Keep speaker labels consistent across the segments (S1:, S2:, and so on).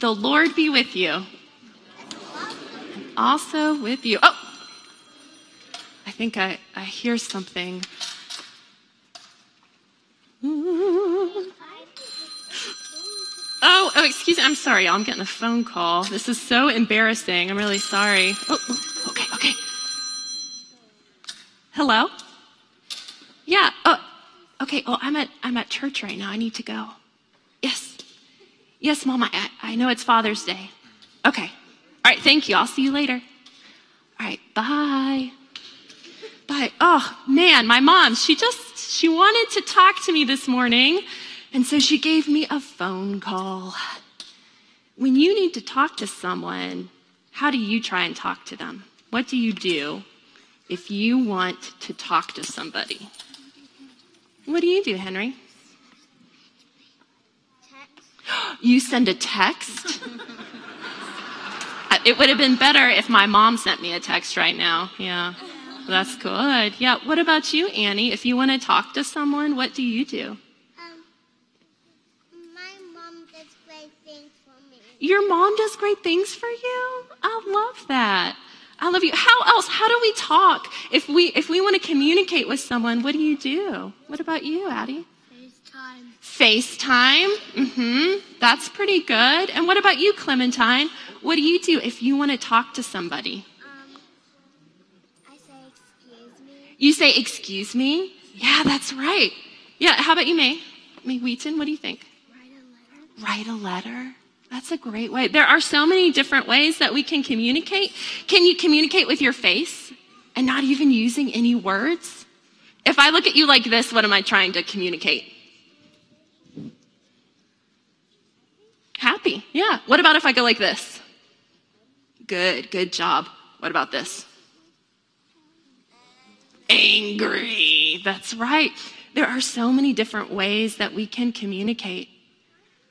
S1: The Lord be with you. Also with you. Oh, I think I, I hear something. Oh, oh, excuse me. I'm sorry. I'm getting a phone call. This is so embarrassing. I'm really sorry. Oh, oh, okay, okay. Hello? Yeah. Oh, okay. Oh, I'm at I'm at church right now. I need to go. Yes. Mom. I, I know it's Father's Day. Okay. All right. Thank you. I'll see you later. All right. Bye. Bye. Oh man, my mom. She just she wanted to talk to me this morning, and so she gave me a phone call. When you need to talk to someone, how do you try and talk to them? What do you do if you want to talk to somebody? What do you do, Henry? You send a text? it would have been better if my mom sent me a text right now. Yeah. That's good. Yeah. What about you, Annie? If you want to talk to someone, what do you do?
S2: Um, my mom does great things for me.
S1: Your mom does great things for you? I love that. I love you. How else? How do we talk? If we if we want to communicate with someone, what do you do? What about you, Addie?
S2: FaceTime.
S1: FaceTime. Mm-hmm. That's pretty good. And what about you, Clementine? What do you do if you want to talk to somebody?
S2: Um, I say excuse me.
S1: You say, excuse me? Yeah, that's right. Yeah, how about you, May? May Wheaton, what do you think?
S2: Write a letter.
S1: Write a letter. That's a great way. There are so many different ways that we can communicate. Can you communicate with your face and not even using any words? If I look at you like this, what am I trying to communicate? Happy. Yeah. What about if I go like this? Good. Good job. What about this? Angry. That's right. There are so many different ways that we can communicate.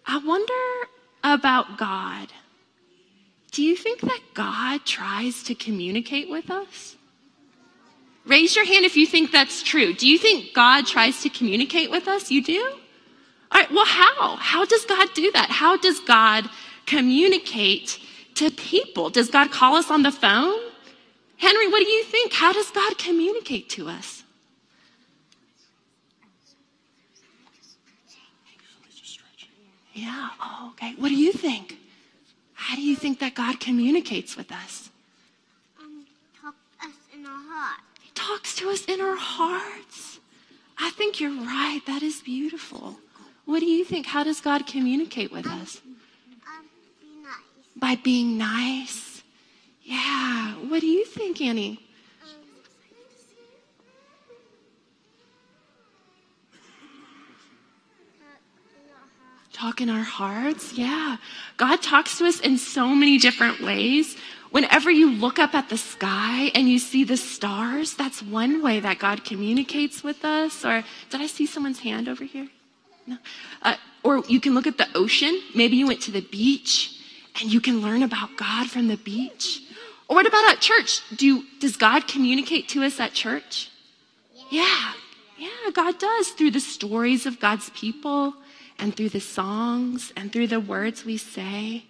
S1: I wonder about God. Do you think that God tries to communicate with us? Raise your hand if you think that's true. Do you think God tries to communicate with us? You do? All right, well, how? How does God do that? How does God communicate to people? Does God call us on the phone? Henry, what do you think? How does God communicate to us? Yeah, oh, okay. What do you think? How do you think that God communicates with us?
S2: Um, talk us in our heart.
S1: He talks to us in our hearts. I think you're right. That is beautiful. What do you think? How does God communicate with us?
S2: Nice.
S1: By being nice. Yeah. What do you think, Annie? Talk in our hearts. Yeah. God talks to us in so many different ways. Whenever you look up at the sky and you see the stars, that's one way that God communicates with us. Or did I see someone's hand over here? No. Uh, or you can look at the ocean. Maybe you went to the beach and you can learn about God from the beach. Or what about at church? Do, does God communicate to us at church? Yeah. Yeah, God does through the stories of God's people and through the songs and through the words we say.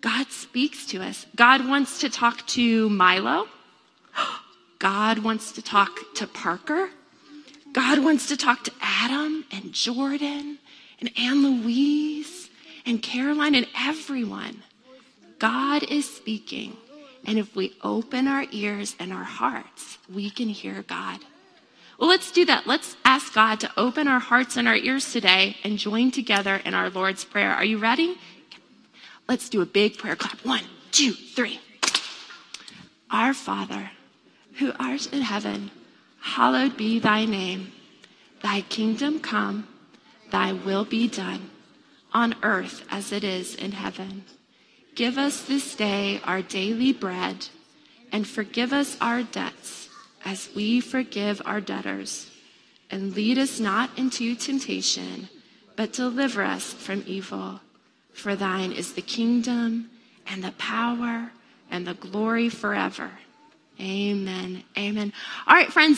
S1: God speaks to us. God wants to talk to Milo. God wants to talk to Parker. God wants to talk to Adam and Jordan and Anne Louise and Caroline and everyone. God is speaking. And if we open our ears and our hearts, we can hear God. Well, let's do that. Let's ask God to open our hearts and our ears today and join together in our Lord's Prayer. Are you ready? Let's do a big prayer clap. One, two, three. Our Father, who art in heaven, hallowed be thy name. Thy kingdom come, thy will be done, on earth as it is in heaven. Give us this day our daily bread, and forgive us our debts as we forgive our debtors. And lead us not into temptation, but deliver us from evil. For thine is the kingdom, and the power, and the glory forever. Amen. Amen. All right, friends.